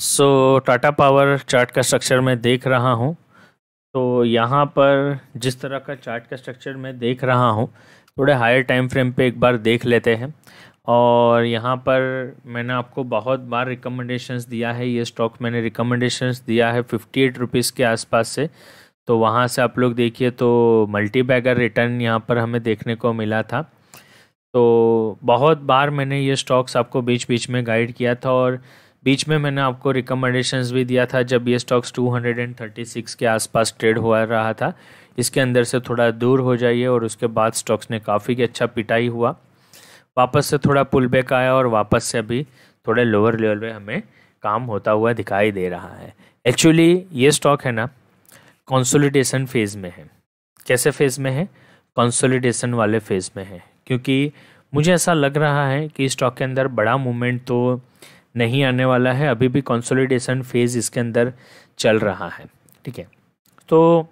सो Tata power chart का structure मैं देख रहा हूँ। तो यहाँ पर जिस तरह का चार्ट का स्ट्रक्चर मैं देख रहा हूँ, थोड़े हायर टाइम फ्रेम पे एक बार देख लेते हैं। और यहाँ पर मैंने आपको बहुत बार रिकमेंडेशंस दिया है। ये स्टॉक मैंने रिकमेंडेशंस दिया है फिफ्टी एट रुपीज़ के आसपास से। तो वहाँ से आप लोग देखिए तो मल्टी बैगर रिटर्न यहाँ पर हमें देखने को मिला था। तो बहुत बार मैंने ये स्टॉक्स आपको बीच बीच में गाइड किया था और बीच में मैंने आपको रिकमेंडेशंस भी दिया था, जब ये स्टॉक्स 236 के आसपास ट्रेड हुआ रहा था, इसके अंदर से थोड़ा दूर हो जाइए और उसके बाद स्टॉक्स ने काफ़ी अच्छा पिटाई हुआ। वापस से थोड़ा पुल बैक आया और वापस से अभी थोड़े लोअर लेवल पे हमें काम होता हुआ दिखाई दे रहा है। एक्चुअली ये स्टॉक है ना कंसोलिडेशन फ़ेज़ में है। कैसे फ़ेज़ में है? कंसोलिडेशन वाले फ़ेज़ में है। क्योंकि मुझे ऐसा लग रहा है कि स्टॉक के अंदर बड़ा मूवमेंट तो नहीं आने वाला है। अभी भी कंसोलिडेशन फ़ेज़ इसके अंदर चल रहा है। ठीक है। तो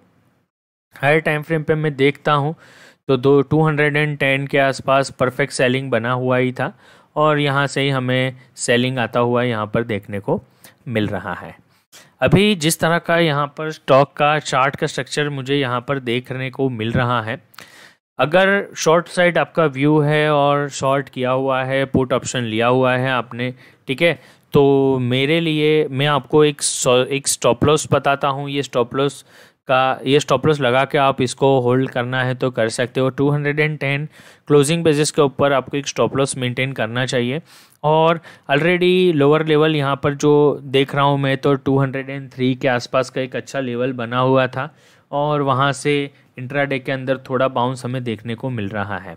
हायर टाइम फ्रेम पे मैं देखता हूँ। तो दो टू हंड्रेड एंड टेन के आसपास परफेक्ट सेलिंग बना हुआ ही था और यहाँ से ही हमें सेलिंग आता हुआ यहाँ पर देखने को मिल रहा है। अभी जिस तरह का यहाँ पर स्टॉक का चार्ट का स्ट्रक्चर मुझे यहाँ पर देखने को मिल रहा है अगर शॉर्ट साइड आपका व्यू है और शॉर्ट किया हुआ है पुट ऑप्शन लिया हुआ है आपने, ठीक है? तो मेरे लिए, मैं आपको एक एक स्टॉप लॉस बताता हूँ। ये स्टॉप लॉस का, ये स्टॉप लॉस लगा के आप इसको होल्ड करना है तो कर सकते हो। 210 क्लोजिंग बेसिस के ऊपर आपको एक स्टॉप लॉस मेंटेन करना चाहिए। और ऑलरेडी लोअर लेवल यहाँ पर जो देख रहा हूँ मैं तो 203 के आसपास का एक अच्छा लेवल बना हुआ था। और वहाँ से इंट्राडे के अंदर थोड़ा बाउंस हमें देखने को मिल रहा है।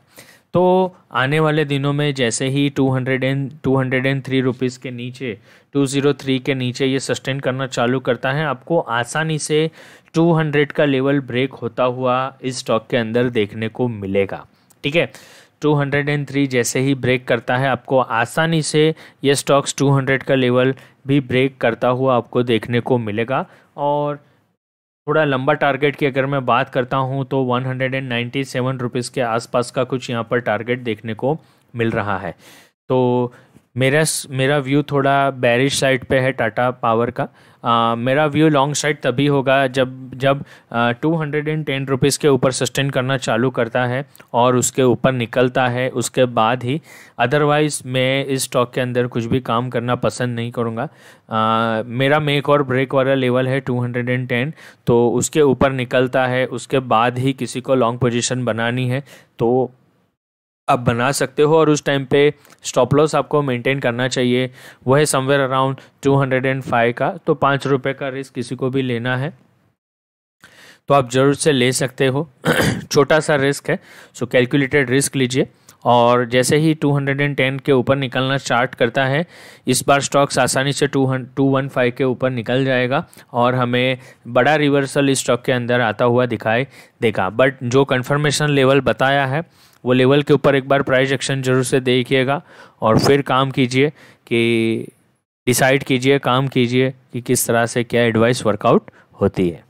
तो आने वाले दिनों में जैसे ही 200 and two hundred and three rupees के नीचे 203 के नीचे ये सस्टेन करना चालू करता है, आपको आसानी से 200 का लेवल ब्रेक होता हुआ इस स्टॉक के अंदर देखने को मिलेगा। ठीक है? 203 जैसे ही ब्रेक करता है, आपको आसानी से ये स्टॉक्स 200 का लेवल भी ब्रेक करता हुआ आपको देखने को मिलेगा और थोड़ा लंबा टारगेट की अगर मैं बात करता हूँ तो one hundred and ninety seven rupees के आसपास का कुछ यहाँ पर टारगेट देखने को मिल रहा है। तो मेरा मेरा व्यू थोड़ा बैरिश साइड पे है टाटा पावर का। आ, मेरा व्यू लॉन्ग साइड तभी होगा जब जब two hundred and ten rupees के ऊपर सस्टेन करना चालू करता है और उसके ऊपर निकलता है उसके बाद ही अदरवाइज़ मैं इस स्टॉक के अंदर कुछ भी काम करना पसंद नहीं करूँगा। मेरा मेक और ब्रेक वाला लेवल है टू हंड्रेड एंड टेन तो उसके ऊपर निकलता है उसके बाद ही किसी को लॉन्ग पोजिशन बनानी है तो आप बना सकते हो और उस टाइम पे स्टॉप लॉस आपको मेंटेन करना चाहिए। वह है somewhere around two hundred and five का तो पाँच रुपये का रिस्क किसी को भी लेना है। तो आप ज़रूर से ले सकते हो। छोटा सा रिस्क है सो कैलकुलेटेड रिस्क लीजिए। और जैसे ही 210 के ऊपर निकलना स्टार्ट करता है, इस बार स्टॉक्स आसानी से टू टू वन फाइव के ऊपर निकल जाएगा और हमें बड़ा रिवर्सल इस स्टॉक के अंदर आता हुआ दिखाई देगा। बट जो कन्फर्मेशन लेवल बताया है वो लेवल के ऊपर एक बार प्राइस एक्शन ज़रूर से देखिएगा और फिर काम कीजिए कि डिसाइड कीजिए, काम कीजिए कि किस तरह से क्या एडवाइस वर्कआउट होती है।